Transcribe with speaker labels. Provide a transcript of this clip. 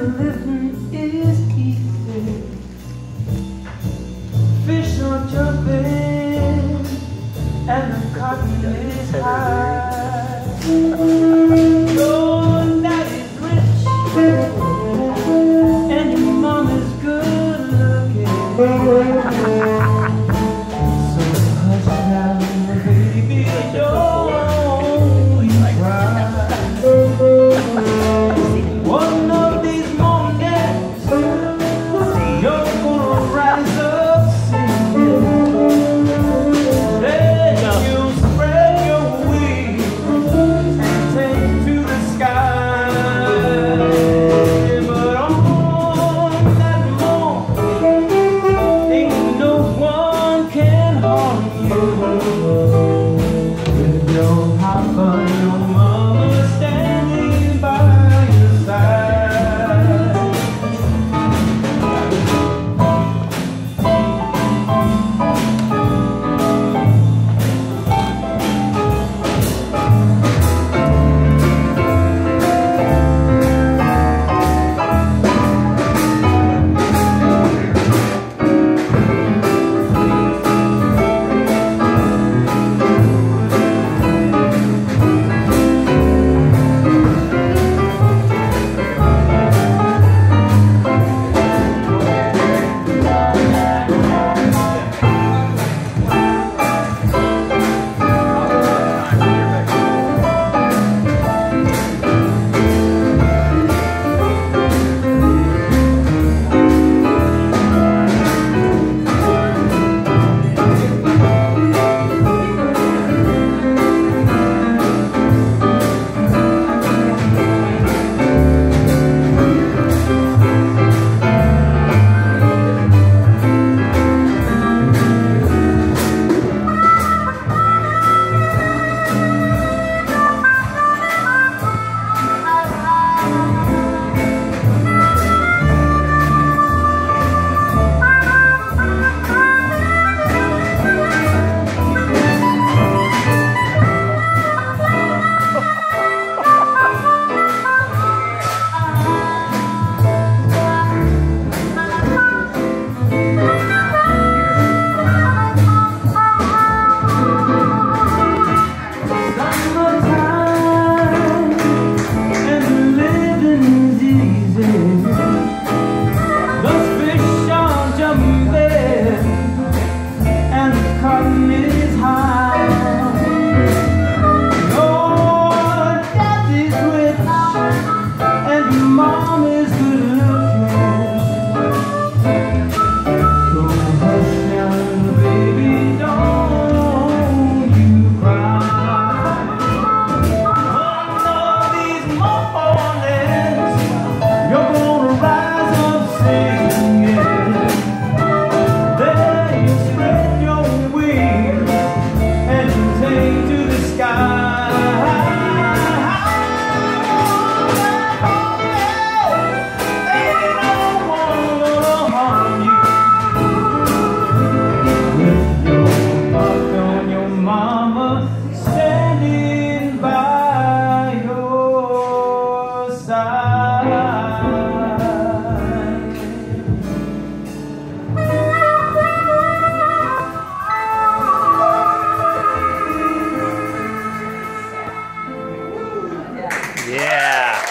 Speaker 1: living is you. Sky. Yeah.